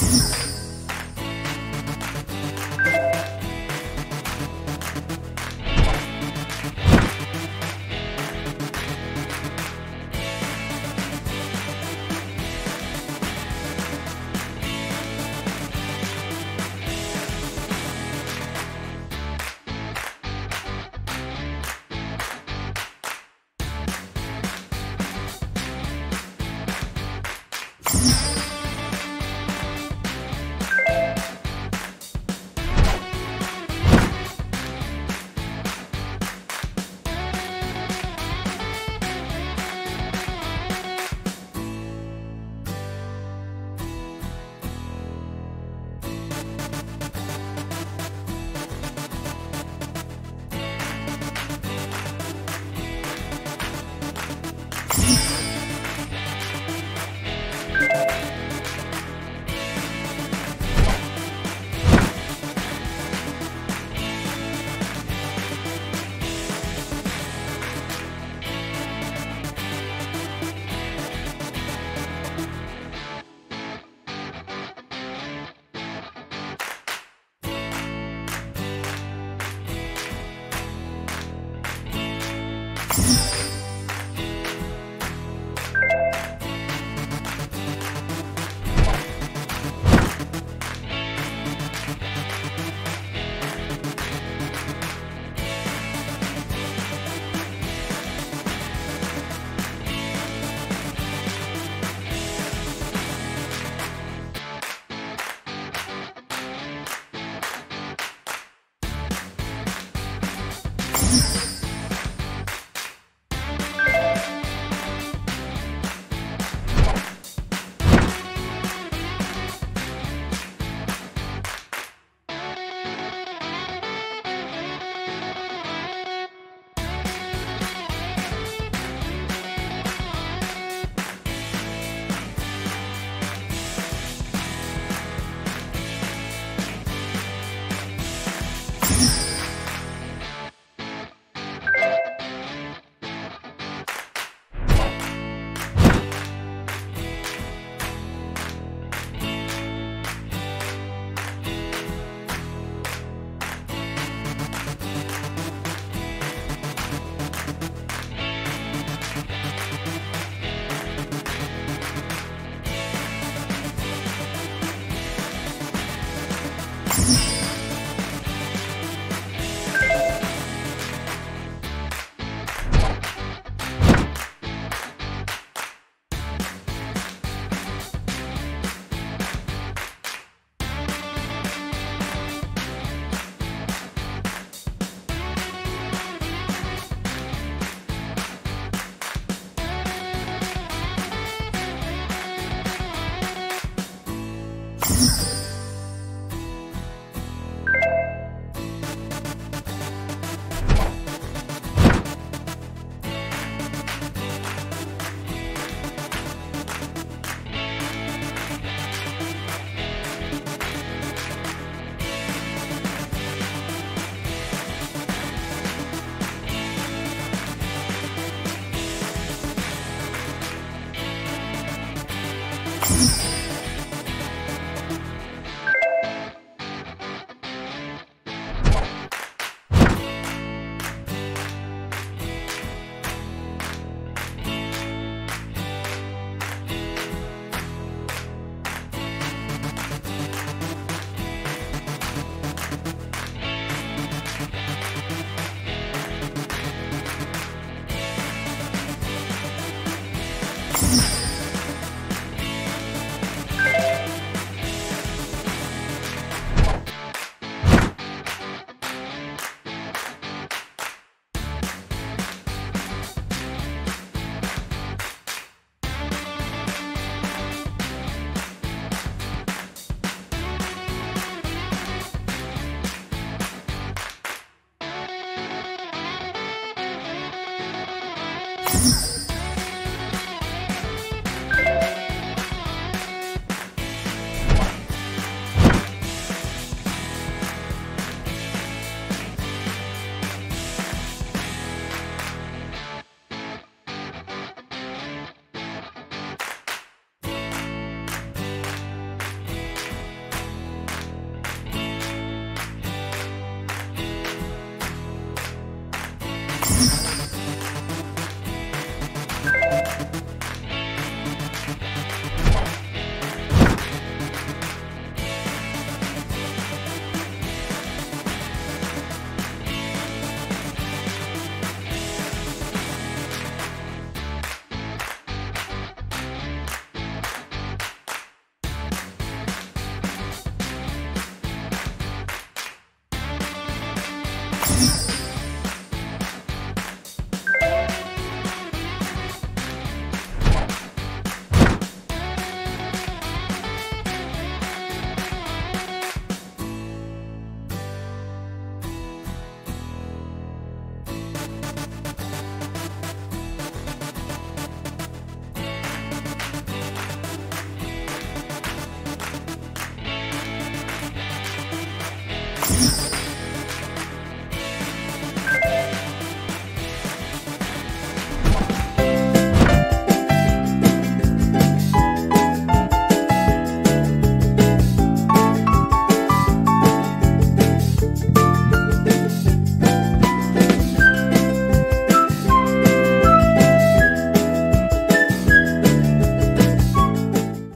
Thanks. You Yes! Yeah.